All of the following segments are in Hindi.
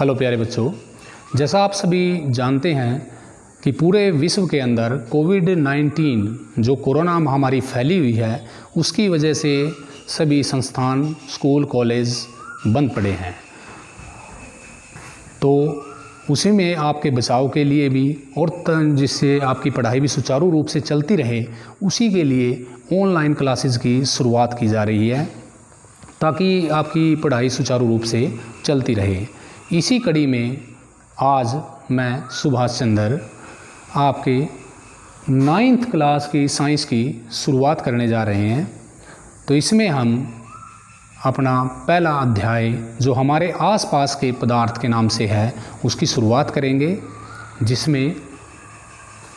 हेलो प्यारे बच्चों, जैसा आप सभी जानते हैं कि पूरे विश्व के अंदर कोविड 19 जो कोरोना महामारी फैली हुई है, उसकी वजह से सभी संस्थान, स्कूल, कॉलेज बंद पड़े हैं। तो उसी में आपके बचाव के लिए भी और जिससे आपकी पढ़ाई भी सुचारू रूप से चलती रहे, उसी के लिए ऑनलाइन क्लासेस की शुरुआत की जा रही है, ताकि आपकी पढ़ाई सुचारू रूप से चलती रहे। इसी कड़ी में आज मैं सुभाष चंद्र आपके नाइन्थ क्लास की साइंस की शुरुआत करने जा रहे हैं। तो इसमें हम अपना पहला अध्याय जो हमारे आसपास के पदार्थ के नाम से है, उसकी शुरुआत करेंगे, जिसमें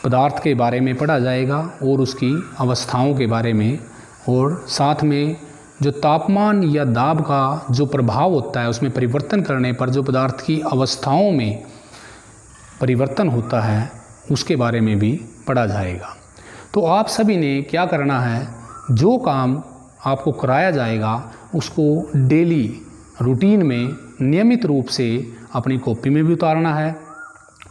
पदार्थ के बारे में पढ़ा जाएगा और उसकी अवस्थाओं के बारे में और साथ में जो तापमान या दाब का जो प्रभाव होता है, उसमें परिवर्तन करने पर, जो पदार्थ की अवस्थाओं में परिवर्तन होता है, उसके बारे में भी पढ़ा जाएगा। तो आप सभी ने क्या करना है? जो काम आपको कराया जाएगा, उसको डेली रूटीन में नियमित रूप से अपनी कॉपी में भी उतारना है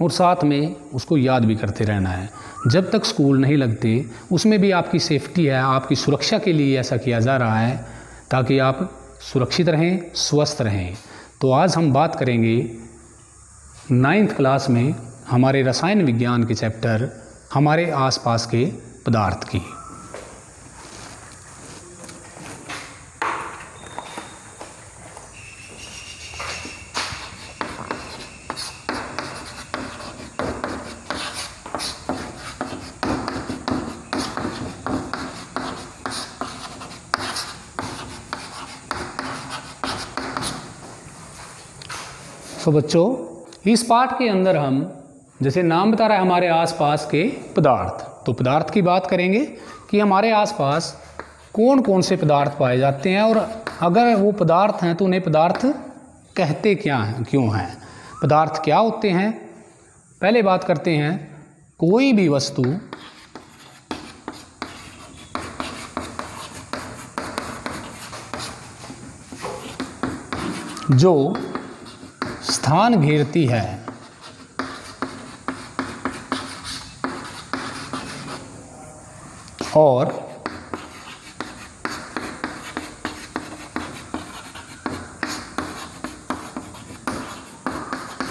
और साथ में उसको याद भी करते रहना है। जब तक स्कूल नहीं लगते, उसमें भी आपकी सेफ्टी है, आपकी सुरक्षा के लिए ऐसा किया जा रहा है ताकि आप सुरक्षित रहें, स्वस्थ रहें। तो आज हम बात करेंगे नाइन्थ क्लास में हमारे रसायन विज्ञान के चैप्टर, हमारे आसपास के पदार्थ की। तो बच्चों, इस पाठ के अंदर हम, जैसे नाम बता रहा है हमारे आसपास के पदार्थ तो पदार्थ की बात करेंगे कि हमारे आसपास कौन कौन से पदार्थ पाए जाते हैं और अगर वो पदार्थ हैं तो उन्हें पदार्थ कहते क्या हैं, क्यों हैं? पदार्थ क्या होते हैं? पहले बात करते हैं, कोई भी वस्तु जो स्थान घेरती है। और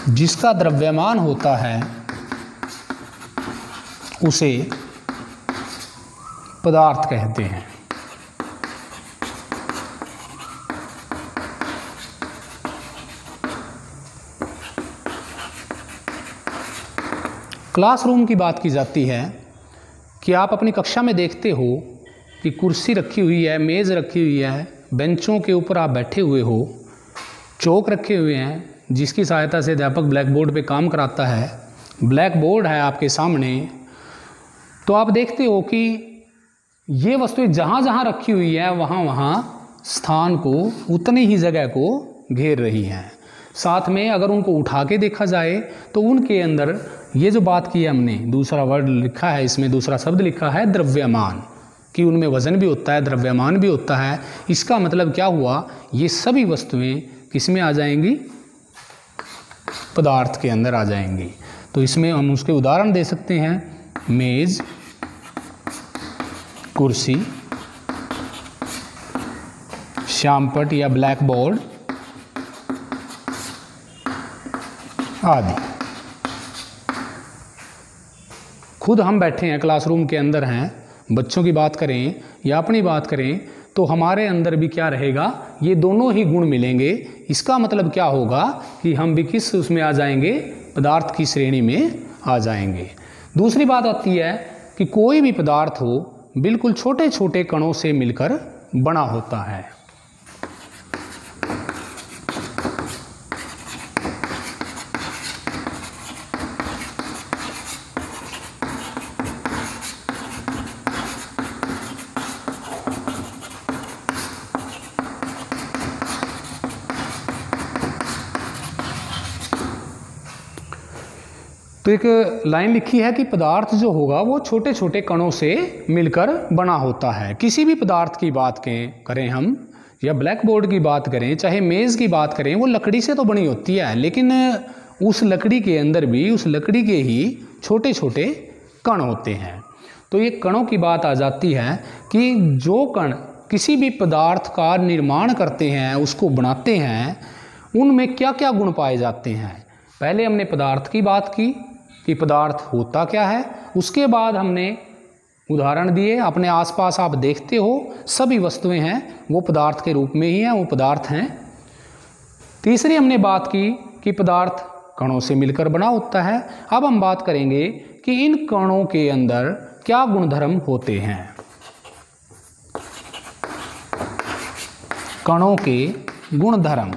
जिसका द्रव्यमान होता है उसे पदार्थ कहते हैं। क्लासरूम की बात की जाती है कि आप अपनी कक्षा में देखते हो कि कुर्सी रखी हुई है, मेज़ रखी हुई है, बेंचों के ऊपर आप बैठे हुए हो, चौक रखे हुए हैं, जिसकी सहायता से अध्यापक ब्लैक बोर्ड पर काम कराता है ब्लैक बोर्ड है आपके सामने तो आप देखते हो कि ये वस्तुएँ जहाँ जहाँ रखी हुई है, वहाँ वहाँ स्थान को, उतनी ही जगह को घेर रही हैं। साथ में अगर उनको उठा के देखा जाए तो उनके अंदर ये जो बात की है हमने, दूसरा वर्ड लिखा है, इसमें दूसरा शब्द लिखा है द्रव्यमान, कि उनमें वज़न भी होता है, द्रव्यमान भी होता है। इसका मतलब क्या हुआ? ये सभी वस्तुएँ किसमें आ जाएँगी? पदार्थ के अंदर आ जाएँगी। तो इसमें हम उसके उदाहरण दे सकते हैं। मेज़, कुर्सी, श्यामपट या ब्लैक बोर्ड आदि। खुद हम बैठे हैं क्लासरूम के अंदर हैं, बच्चों की बात करें या अपनी बात करें तो हमारे अंदर भी क्या रहेगा? ये दोनों ही गुण मिलेंगे। इसका मतलब क्या होगा कि हम भी किस उसमें आ जाएँगे? पदार्थ की श्रेणी में आ जाएँगे। दूसरी बात आती है कि कोई भी पदार्थ हो, बिल्कुल छोटे छोटे कणों से मिलकर बना होता है। तो एक लाइन लिखी है कि पदार्थ जो होगा वो छोटे छोटे कणों से मिलकर बना होता है। किसी भी पदार्थ की बात करें हम, या ब्लैक बोर्ड की बात करें, चाहे मेज़ की बात करें, वो लकड़ी से तो बनी होती है, लेकिन उस लकड़ी के अंदर भी, उस लकड़ी के ही छोटे छोटे कण होते हैं। तो ये कणों की बात आ जाती है कि जो कण किसी भी पदार्थ का निर्माण करते हैं, उसको बनाते हैं, उनमें क्या क्या गुण पाए जाते हैं? पहले हमने पदार्थ की बात की कि पदार्थ होता क्या है, उसके बाद हमने उदाहरण दिए, अपने आसपास आप देखते हो, सभी वस्तुएँ हैं, वो पदार्थ के रूप में ही हैं, वो पदार्थ हैं। तीसरी हमने बात की कि पदार्थ कणों से मिलकर बना होता है। अब हम बात करेंगे कि इन कणों के अंदर क्या गुणधर्म होते हैं। कणों के गुणधर्म।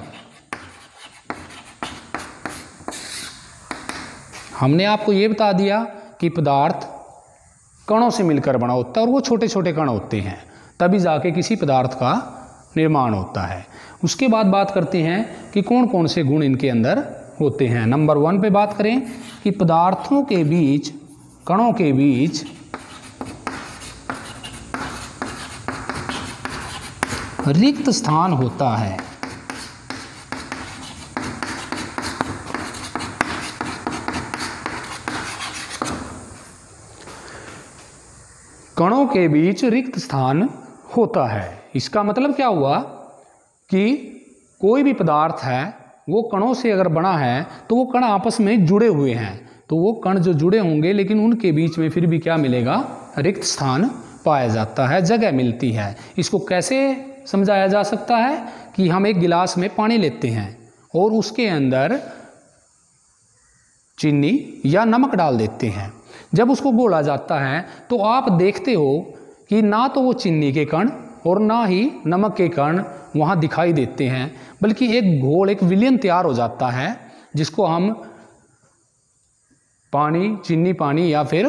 हमने आपको ये बता दिया कि पदार्थ कणों से मिलकर बना होता है और वो छोटे छोटे कण होते हैं। तभी जाके किसी पदार्थ का निर्माण होता है। उसके बाद बात करते हैं कि कौन कौन से गुण इनके अंदर होते हैं। नंबर वन पे बात करें कि पदार्थों के बीच, कणों के बीच रिक्त स्थान होता है कणों के बीच रिक्त स्थान होता है। इसका मतलब क्या हुआ? कि कोई भी पदार्थ है, वो कणों से अगर बना है तो वो कण आपस में जुड़े हुए हैं। तो वो कण जो जुड़े होंगे, लेकिन उनके बीच में फिर भी क्या मिलेगा? रिक्त स्थान पाया जाता है, जगह मिलती है। इसको कैसे समझाया जा सकता है? कि हम एक गिलास में पानी लेते हैं और उसके अंदर चीनी या नमक डाल देते हैं। जब उसको घोला जाता है तो आप देखते हो कि ना तो वो चीनी के कण और ना ही नमक के कण वहाँ दिखाई देते हैं, बल्कि एक घोल, एक विलियन तैयार हो जाता है, जिसको हम पानी, चीनी पानी या फिर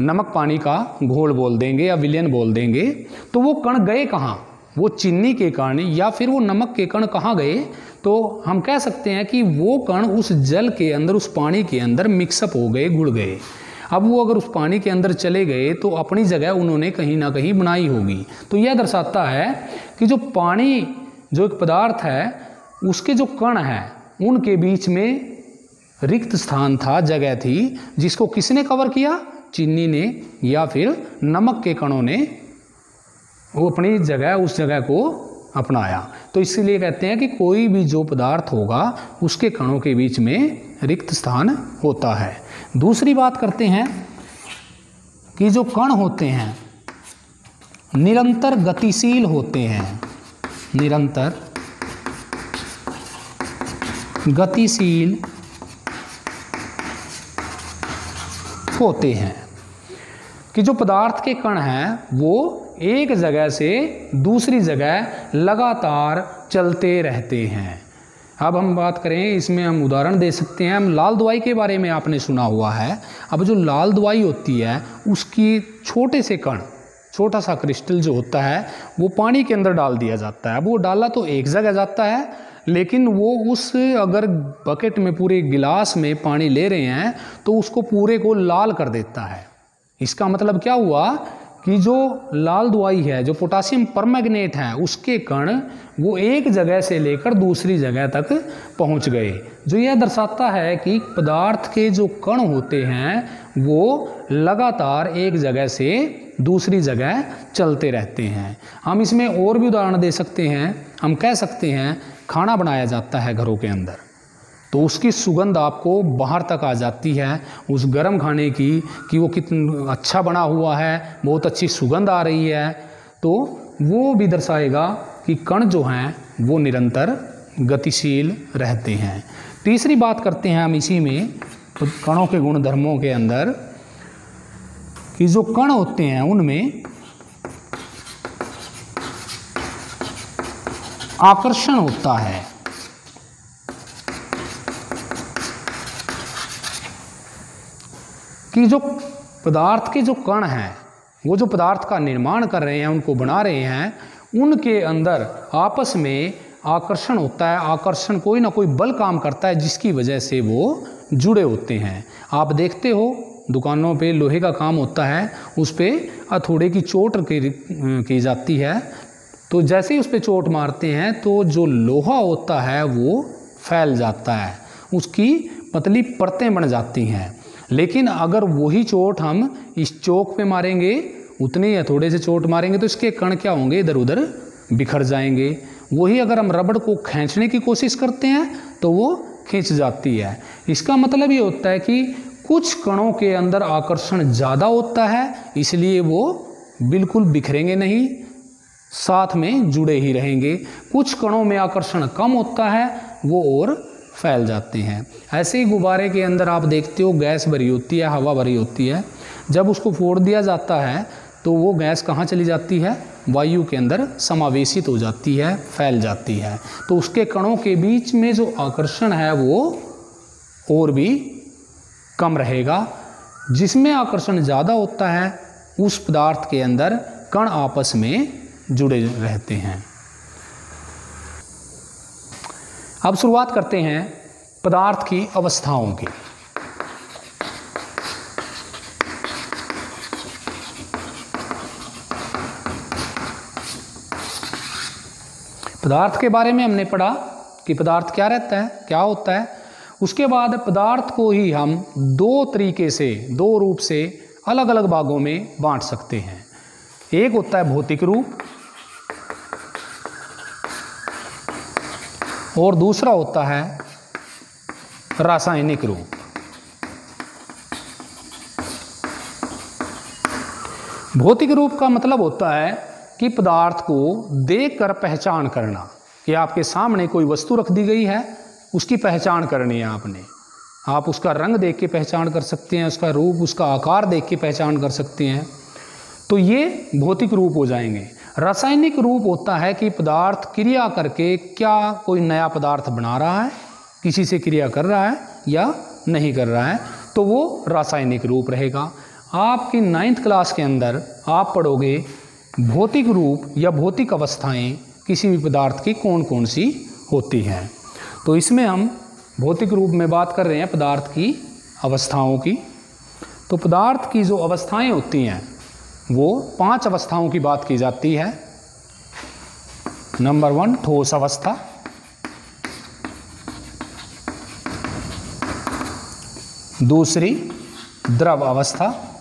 नमक पानी का घोल बोल देंगे या विलियन बोल देंगे। तो वो कण गए कहाँ? वो चीनी के कण या फिर वो नमक के कण कहाँ गए? तो हम कह सकते हैं कि वो कण उस जल के अंदर, उस पानी के अंदर मिक्सअप हो गए, गुड़ गए। अब वो अगर उस पानी के अंदर चले गए तो अपनी जगह उन्होंने कहीं ना कहीं बनाई होगी। तो यह दर्शाता है कि जो पानी, जो एक पदार्थ है, उसके जो कण हैं, उनके बीच में रिक्त स्थान था, जगह थी, जिसको किसने कवर किया? चीनी ने या फिर नमक के कणों ने। वो अपनी जगह, उस जगह को अपनाया। तो इसलिए कहते हैं कि कोई भी जो पदार्थ होगा, उसके कणों के बीच में रिक्त स्थान होता है। दूसरी बात करते हैं कि जो कण होते हैं, निरंतर गतिशील होते हैं। निरंतर गतिशील होते हैं। कि जो पदार्थ के कण हैं, वो एक जगह से दूसरी जगह लगातार चलते रहते हैं। अब हम बात करें, इसमें हम उदाहरण दे सकते हैं। हम लाल दवाई के बारे में आपने सुना हुआ है। अब जो लाल दवाई होती है, उसकी छोटे से कण, छोटा सा क्रिस्टल जो होता है, वो पानी के अंदर डाल दिया जाता है। अब वो डाला तो एक जगह जाता है, लेकिन वो उस अगर बकेट में, पूरे गिलास में पानी ले रहे हैं तो उसको पूरे को लाल कर देता है। इसका मतलब क्या हुआ? कि जो लाल दवाई है, जो पोटासियम परमैग्नेट है, उसके कण वो एक जगह से लेकर दूसरी जगह तक पहुँच गए। जो यह दर्शाता है कि पदार्थ के जो कण होते हैं, वो लगातार एक जगह से दूसरी जगह चलते रहते हैं। हम इसमें और भी उदाहरण दे सकते हैं। हम कह सकते हैं, खाना बनाया जाता है घरों के अंदर। तो उसकी सुगंध आपको बाहर तक आ जाती है, उस गर्म खाने की, कि वो कितना अच्छा बना हुआ है, बहुत अच्छी सुगंध आ रही है तो वो भी दर्शाएगा कि कण जो हैं, वो निरंतर गतिशील रहते हैं। तीसरी बात करते हैं हम इसी में तो कणों के गुण धर्मों के अंदर, कि जो कण होते हैं, उनमें आकर्षण होता है। कि जो पदार्थ के जो कण हैं, वो जो पदार्थ का निर्माण कर रहे हैं, उनको बना रहे हैं, उनके अंदर आपस में आकर्षण होता है। आकर्षण कोई ना कोई बल काम करता है, जिसकी वजह से वो जुड़े होते हैं। आप देखते हो, दुकानों पे लोहे का काम होता है, उस पर हथौड़े की चोट की जाती है। तो जैसे ही उस पर चोट मारते हैं तो जो लोहा होता है, वो फैल जाता है। उसकी पतली परतें बन जाती हैं। लेकिन अगर वही चोट हम इस चौक पे मारेंगे, उतने या थोड़े से चोट मारेंगे तो इसके कण क्या होंगे? इधर उधर बिखर जाएँगे। वही अगर हम रबड़ को खींचने की कोशिश करते हैं तो वो खींच जाती है। इसका मतलब ये होता है कि कुछ कणों के अंदर आकर्षण ज़्यादा होता है, इसलिए वो बिल्कुल बिखरेंगे नहीं, साथ में जुड़े ही रहेंगे। कुछ कणों में आकर्षण कम होता है, वो और फैल जाते हैं। ऐसे ही गुब्बारे के अंदर आप देखते हो गैस भरी होती है, हवा भरी होती है। जब उसको फोड़ दिया जाता है तो वो गैस कहाँ चली जाती है? वायु के अंदर समावेशित हो जाती है, फैल जाती है। तो उसके कणों के बीच में जो आकर्षण है, वो और भी कम रहेगा। जिसमें आकर्षण ज़्यादा होता है, उस पदार्थ के अंदर कण आपस में जुड़े रहते हैं। अब शुरुआत करते हैं पदार्थ की अवस्थाओं की। पदार्थ के बारे में हमने पढ़ा कि पदार्थ क्या रहता है, क्या होता है। उसके बाद पदार्थ को ही हम दो तरीके से, दो रूप से अलग अलग भागों में बांट सकते हैं। एक होता है भौतिक रूप और दूसरा होता है रासायनिक रूप। भौतिक रूप का मतलब होता है कि पदार्थ को देखकर पहचान करना कि आपके सामने कोई वस्तु रख दी गई है, उसकी पहचान करनी है आपने। आप उसका रंग देख के पहचान कर सकते हैं, उसका रूप, उसका आकार देख के पहचान कर सकते हैं। तो ये भौतिक रूप हो जाएँगे। रासायनिक रूप होता है कि पदार्थ क्रिया करके क्या कोई नया पदार्थ बना रहा है, किसी से क्रिया कर रहा है या नहीं कर रहा है तो वो रासायनिक रूप रहेगा। आपकी नाइन्थ क्लास के अंदर आप पढ़ोगे, भौतिक रूप या भौतिक अवस्थाएँ किसी भी पदार्थ की कौन कौन सी होती हैं। तो इसमें हम भौतिक रूप में बात कर रहे हैं पदार्थ की अवस्थाओं की। तो पदार्थ की जो अवस्थाएँ होती हैं वो पाँच अवस्थाओं की बात की जाती है। नंबर वन, ठोस अवस्था। दूसरी, द्रव अवस्था।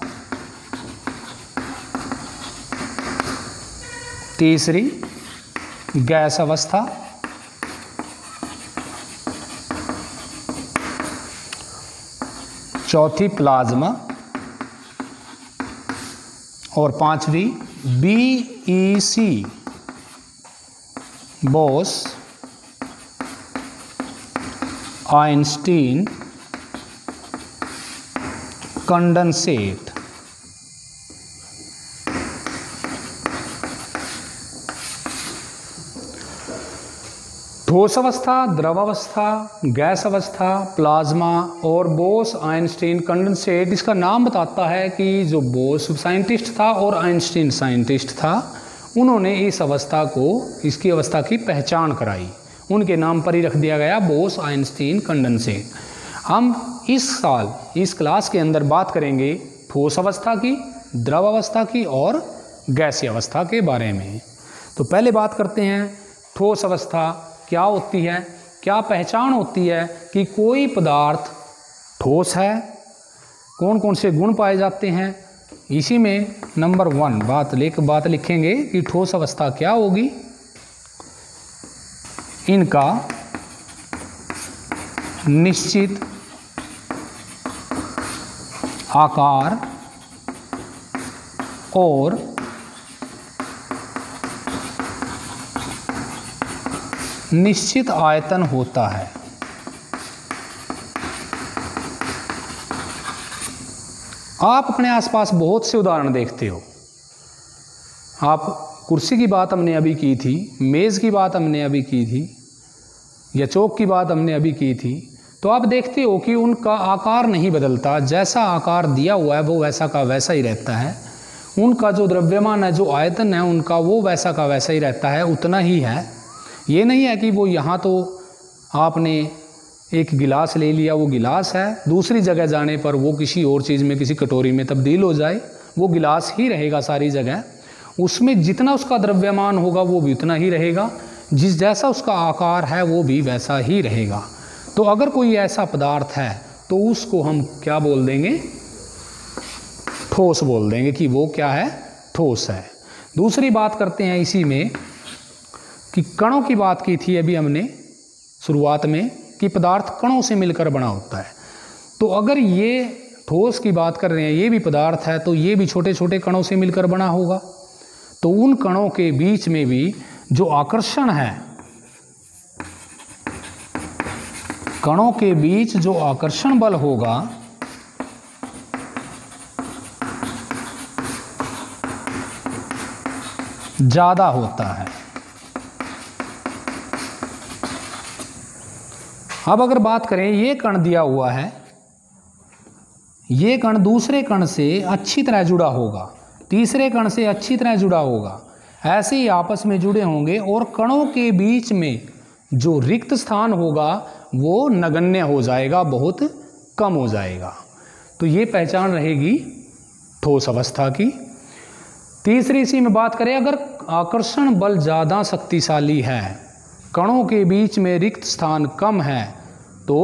तीसरी, गैस अवस्था। चौथी, प्लाज्मा। और पांचवी B E C Bose Einstein condensate ठोस अवस्था द्रव अवस्था गैस अवस्था प्लाज्मा और बोस आइंस्टीन कंडेंसेट। इसका नाम बताता है कि जो बोस साइंटिस्ट था और आइंस्टीन साइंटिस्ट था, उन्होंने इस अवस्था को, इसकी अवस्था की पहचान कराई। उनके नाम पर ही रख दिया गया बोस आइंस्टीन कंडेंसेट। हम इस साल, इस क्लास के अंदर बात करेंगे ठोस अवस्था की द्रव अवस्था की और गैसीय अवस्था के बारे में। तो पहले बात करते हैं ठोस अवस्था क्या होती है? क्या पहचान होती है कि कोई पदार्थ ठोस है? कौन कौन से गुण पाए जाते हैं? इसी में नंबर वन, बात लेकर बात लिखेंगे कि ठोस अवस्था क्या होगी। इनका निश्चित आकार और निश्चित आयतन होता है। आप अपने आसपास बहुत से उदाहरण देखते हो। आप कुर्सी की बात हमने अभी की थी, मेज़ की बात हमने अभी की थी, या चौक की बात हमने अभी की थी तो आप देखते हो कि उनका आकार नहीं बदलता। जैसा आकार दिया हुआ है, वो वैसा का वैसा ही रहता है। उनका जो द्रव्यमान है, जो आयतन है, उनका वो वैसा का वैसा ही रहता है, उतना ही है। ये नहीं है कि वो यहाँ तो आपने एक गिलास ले लिया, वो गिलास है, दूसरी जगह जाने पर वो किसी और चीज़ में, किसी कटोरी में तब्दील हो जाए, वो गिलास ही रहेगा सारी जगह। उसमें जितना उसका द्रव्यमान होगा, वो भी उतना ही रहेगा, जिस जैसा उसका आकार है, वो भी वैसा ही रहेगा। तो अगर कोई ऐसा पदार्थ है तो उसको हम क्या बोल देंगे? ठोस बोल देंगे कि वो क्या है? ठोस है। दूसरी बात करते हैं इसी में कि कणों की बात की थी अभी हमने शुरुआत में कि पदार्थ कणों से मिलकर बना होता है। तो अगर ये ठोस की बात कर रहे हैं, ये भी पदार्थ है तो ये भी छोटे छोटे कणों से मिलकर बना होगा। तो उन कणों के बीच में भी जो आकर्षण है, कणों के बीच जो आकर्षण बल होगा, ज़्यादा होता है। अब अगर बात करें, ये कण दिया हुआ है, ये कण दूसरे कण से अच्छी तरह जुड़ा होगा, तीसरे कण से अच्छी तरह जुड़ा होगा, ऐसे ही आपस में जुड़े होंगे और कणों के बीच में जो रिक्त स्थान होगा, वो नगण्य हो जाएगा, बहुत कम हो जाएगा। तो ये पहचान रहेगी ठोस अवस्था की। तीसरी इसी में बात करें, अगर आकर्षण बल ज़्यादा शक्तिशाली है कणों के बीच में रिक्त स्थान कम है तो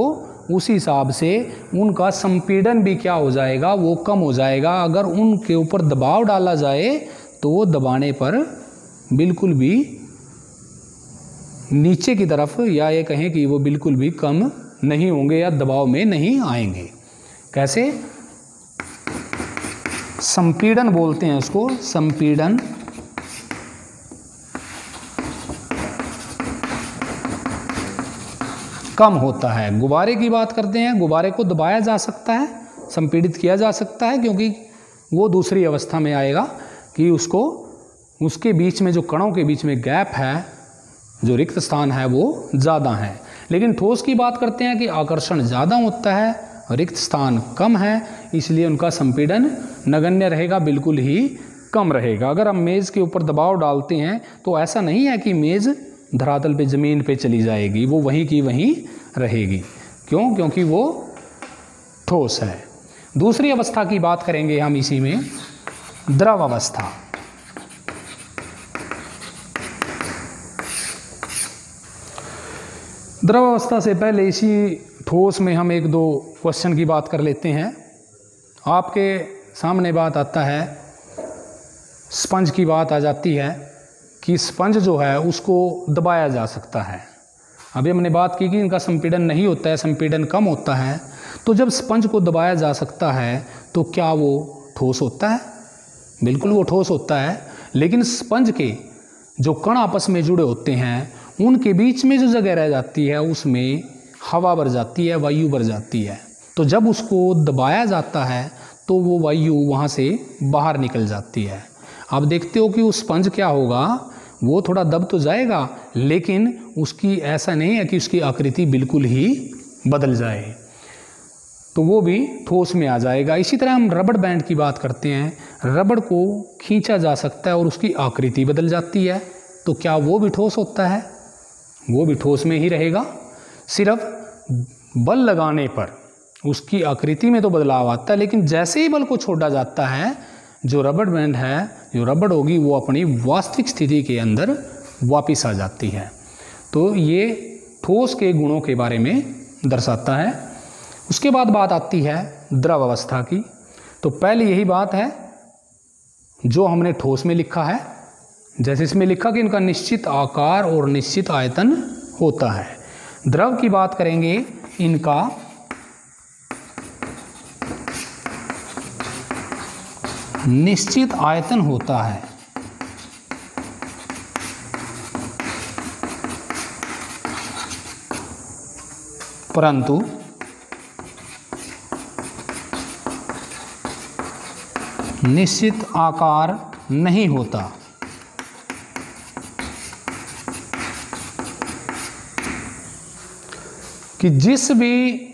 उस हिसाब से उनका संपीड़न भी क्या हो जाएगा? वो कम हो जाएगा। अगर उनके ऊपर दबाव डाला जाए तो वो दबाने पर बिल्कुल भी नीचे की तरफ़ या ये कहें कि वो बिल्कुल भी कम नहीं होंगे या दबाव में नहीं आएँगे। कैसे? संपीड़न बोलते हैं उसको। संपीड़न कम होता है। गुब्बारे की बात करते हैं, गुब्बारे को दबाया जा सकता है, संपीड़ित किया जा सकता है, क्योंकि वो दूसरी अवस्था में आएगा कि उसको, उसके बीच में, जो कणों के बीच में गैप है, जो रिक्त स्थान है, वो ज़्यादा है। लेकिन ठोस की बात करते हैं कि आकर्षण ज़्यादा होता है, रिक्त स्थान कम है, इसलिए उनका संपीड़न नगण्य रहेगा, बिल्कुल ही कम रहेगा। अगर हम मेज़ के ऊपर दबाव डालते हैं तो ऐसा नहीं है कि मेज़ धरातल पे, ज़मीन पे चली जाएगी। वो वहीं की वहीं रहेगी। क्यों? क्योंकि वो ठोस है। दूसरी अवस्था की बात करेंगे हम इसी में। द्रव अवस्था। द्रव अवस्था से पहले इसी ठोस में हम एक दो क्वेश्चन की बात कर लेते हैं। आपके सामने बात आता है। स्पंज की बात आ जाती है। कि स्पंज जो है उसको दबाया जा सकता है। अभी हमने बात की कि इनका संपीड़न नहीं होता है, संपीड़न कम होता है तो जब स्पंज को दबाया जा सकता है तो क्या वो ठोस होता है? बिल्कुल वो ठोस होता है, लेकिन स्पंज के जो कण आपस में जुड़े होते हैं, उनके बीच में जो जगह रह जाती है, उसमें हवा भर जाती है, वायु भर जाती है। तो जब उसको दबाया जाता है तो वो वायु वहाँ से बाहर निकल जाती है। आप देखते हो कि वो स्पंज क्या होगा? वो थोड़ा दब तो जाएगा, लेकिन उसकी ऐसा नहीं है कि उसकी आकृति बिल्कुल ही बदल जाए। तो वो भी ठोस में आ जाएगा। इसी तरह हम रबड़ बैंड की बात करते हैं। रबड़ को खींचा जा सकता है और उसकी आकृति बदल जाती है। तो क्या वो भी ठोस होता है? वो भी ठोस में ही रहेगा। सिर्फ़ बल लगाने पर उसकी आकृति में तो बदलाव आता है, लेकिन जैसे ही बल को छोड़ा जाता है जो रबड़ बैंड है, जो रबड़ होगी, वो अपनी वास्तविक स्थिति के अंदर वापस आ जाती है। तो ये ठोस के गुणों के बारे में दर्शाता है। उसके बाद बात आती है द्रव अवस्था की। तो पहले यही बात है, जो हमने ठोस में लिखा है, जैसे इसमें लिखा कि इनका निश्चित आकार और निश्चित आयतन होता है। द्रव की बात करेंगे, इनका निश्चित आयतन होता है। परंतु निश्चित आकार नहीं होता। कि जिस भी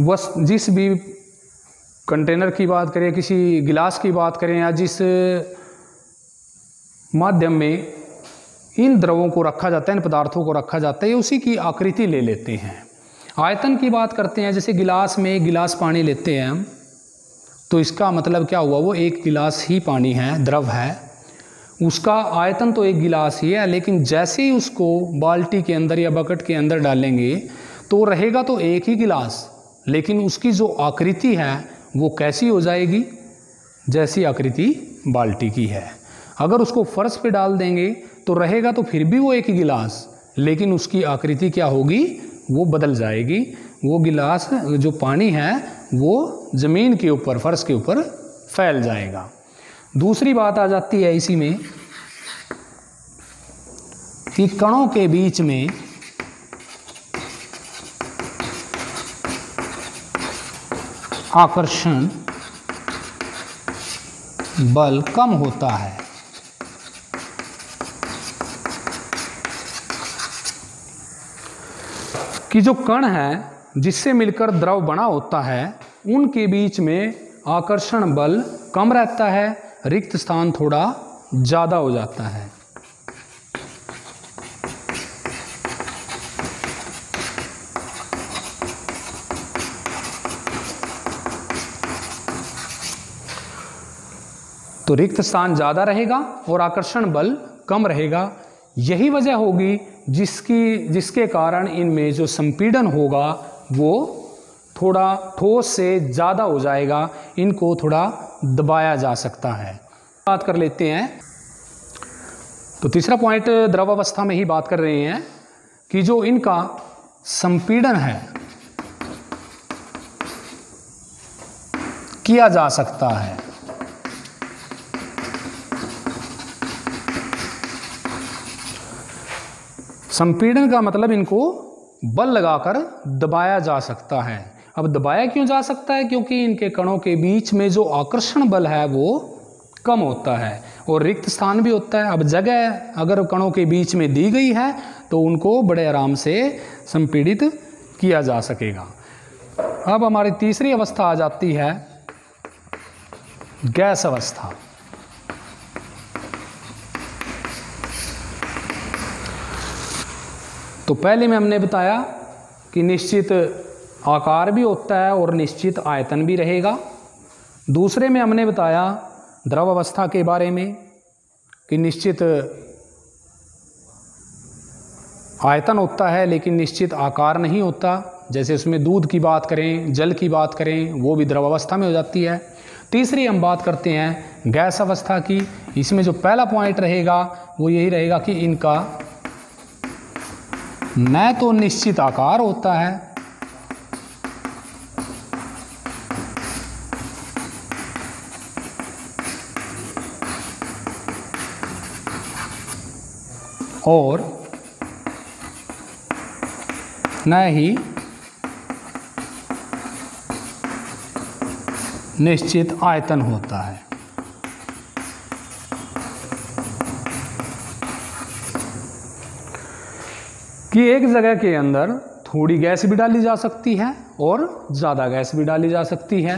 वस, जिस भी कंटेनर की बात करें, किसी गिलास की बात करें, या जिस माध्यम में इन द्रवों को रखा जाता है, इन पदार्थों को रखा जाता है उसी की आकृति ले लेते हैं। आयतन की बात करते हैं, जैसे गिलास में एक गिलास पानी लेते हैं हम तो इसका मतलब क्या हुआ? वो एक गिलास ही पानी है, द्रव है। उसका आयतन तो एक गिलास ही है, लेकिन जैसे ही उसको बाल्टी के अंदर या बकेट के अंदर डालेंगे तो रहेगा तो एक ही गिलास, लेकिन उसकी जो आकृति है वो कैसी हो जाएगी? जैसी आकृति बाल्टी की है। अगर उसको फर्श पे डाल देंगे तो रहेगा तो फिर भी वो एक गिलास, लेकिन उसकी आकृति क्या होगी? वो बदल जाएगी। वो गिलास, जो पानी है, वो ज़मीन के ऊपर, फर्श के ऊपर फैल जाएगा। दूसरी बात आ जाती है इसी में कि कणों के बीच में आकर्षण बल कम होता है। कि जो कण है, जिससे मिलकर द्रव बना होता है, उनके बीच में आकर्षण बल कम रहता है, रिक्त स्थान थोड़ा ज़्यादा हो जाता है। तो रिक्त स्थान ज़्यादा रहेगा और आकर्षण बल कम रहेगा। यही वजह होगी जिसकी, जिसके कारण इनमें जो संपीड़न होगा, वो थोड़ा ठोस से ज़्यादा हो जाएगा। इनको थोड़ा दबाया जा सकता है। बात कर लेते हैं। तो तीसरा पॉइंट द्रव अवस्था में ही बात कर रहे हैं कि जो इनका संपीड़न है, किया जा सकता है। संपीड़न का मतलब इनको बल लगाकर दबाया जा सकता है। अब दबाया क्यों जा सकता है? क्योंकि इनके कणों के बीच में जो आकर्षण बल है, वो कम होता है और रिक्त स्थान भी होता है। अब जगह अगर कणों के बीच में दी गई है तो उनको बड़े आराम से संपीड़ित किया जा सकेगा। अब हमारी तीसरी अवस्था आ जाती है गैस अवस्था। तो पहले में हमने बताया कि निश्चित आकार भी होता है और निश्चित आयतन भी रहेगा। दूसरे में हमने बताया द्रव अवस्था के बारे में कि निश्चित आयतन होता है, लेकिन निश्चित आकार नहीं होता। जैसे उसमें दूध की बात करें, जल की बात करें, वो भी द्रव अवस्था में हो जाती है। तीसरी हम बात करते हैं गैस अवस्था की। इसमें जो पहला पॉइंट रहेगा, वो यही रहेगा कि इनका न तो निश्चित आकार होता है। और न ही निश्चित आयतन होता है। कि एक जगह के अंदर थोड़ी गैस भी डाली जा सकती है और ज़्यादा गैस भी डाली जा सकती है।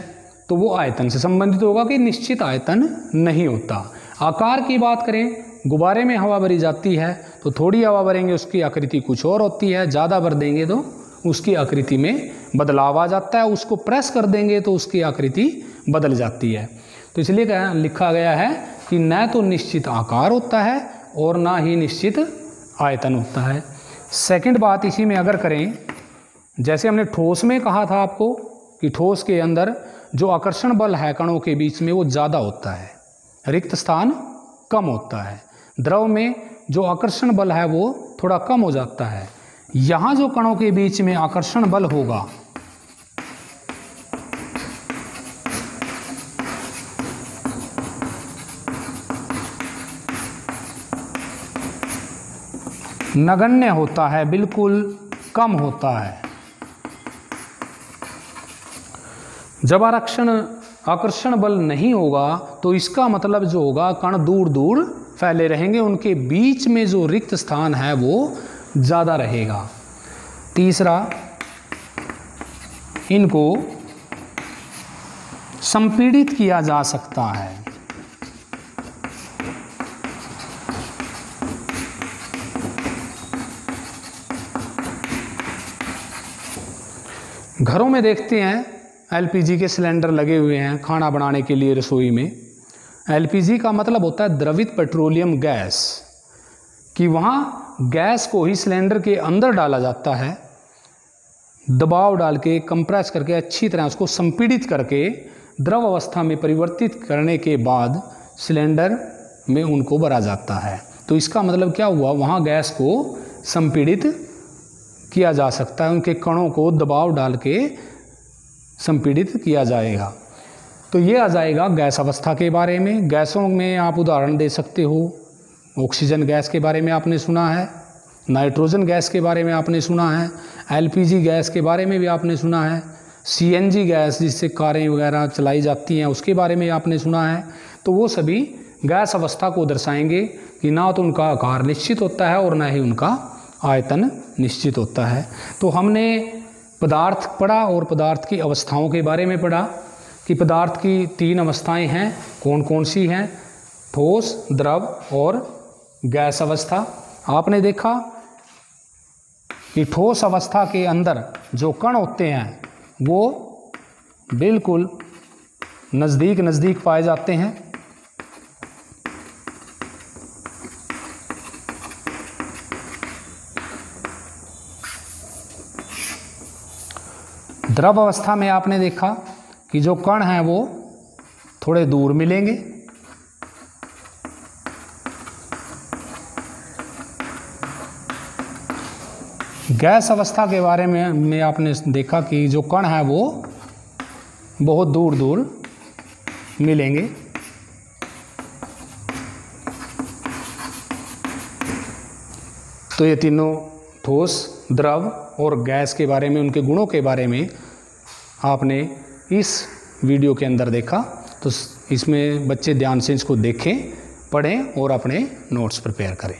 तो वो आयतन से संबंधित होगा कि निश्चित आयतन नहीं होता। आकार की बात करें, गुब्बारे में हवा भरी जाती है तो थोड़ी हवा भरेंगे, उसकी आकृति कुछ और होती है। ज़्यादा भर देंगे तो उसकी आकृति में बदलाव आ जाता है। उसको प्रेस कर देंगे तो उसकी आकृति बदल जाती है। तो इसलिए कह, लिखा गया है कि न तो निश्चित आकार होता है और ना ही निश्चित आयतन होता है। सेकंड बात इसी में अगर करें, जैसे हमने ठोस में कहा था आपको कि ठोस के अंदर जो आकर्षण बल है कणों के बीच में वो ज़्यादा होता है, रिक्त स्थान कम होता है, द्रव में जो आकर्षण बल है वो थोड़ा कम हो जाता है। यहाँ जो कणों के बीच में आकर्षण बल होगा नगण्य होता है, बिल्कुल कम होता है। जब आरक्षण, आकर्षण बल नहीं होगा तो इसका मतलब जो होगा, कण दूर दूर फैले रहेंगे। उनके बीच में जो रिक्त स्थान है, वो ज़्यादा रहेगा। तीसरा, इनको संपीड़ित किया जा सकता है। घरों में देखते हैं, एलपीजी के सिलेंडर लगे हुए हैं खाना बनाने के लिए रसोई में। एलपीजी का मतलब होता है द्रवित पेट्रोलियम गैस, कि वहाँ गैस को ही सिलेंडर के अंदर डाला जाता है, दबाव डाल के, कंप्रेस करके, अच्छी तरह उसको संपीड़ित करके, द्रव अवस्था में परिवर्तित करने के बाद सिलेंडर में उनको भरा जाता है। तो इसका मतलब क्या हुआ? वहाँ गैस को संपीड़ित किया जा सकता है, उनके कणों को दबाव डाल के संपीड़ित किया जाएगा। तो ये आ जाएगा गैस अवस्था के बारे में। गैसों में आप उदाहरण दे सकते हो। ऑक्सीजन गैस के बारे में आपने सुना है, नाइट्रोजन गैस के बारे में आपने सुना है, एलपीजी गैस के बारे में भी आपने सुना है, सीएनजी गैस जिससे कारें वगैरह चलाई जाती हैं उसके बारे में आपने सुना है। तो वो सभी गैस अवस्था को दर्शाएँगे कि ना तो उनका आकार निश्चित होता है और ना ही उनका आयतन निश्चित होता है। तो हमने पदार्थ पढ़ा और पदार्थ की अवस्थाओं के बारे में पढ़ा कि पदार्थ की तीन अवस्थाएँ हैं कौन कौन सी हैं? ठोस, द्रव और गैस अवस्था। आपने देखा कि ठोस अवस्था के अंदर जो कण होते हैं, वो बिल्कुल नज़दीक नज़दीक पाए जाते हैं। द्रव अवस्था में आपने देखा कि जो कण हैं वो थोड़े दूर मिलेंगे। गैस अवस्था के बारे में में आपने देखा कि जो कण है वो बहुत दूर दूर मिलेंगे। तो ये तीनों ठोस, द्रव और गैस के बारे में, उनके गुणों के बारे में आपने इस वीडियो के अंदर देखा तो इसमें बच्चे ध्यान से इसको देखें, पढ़ें और अपने नोट्स प्रिपेयर करें।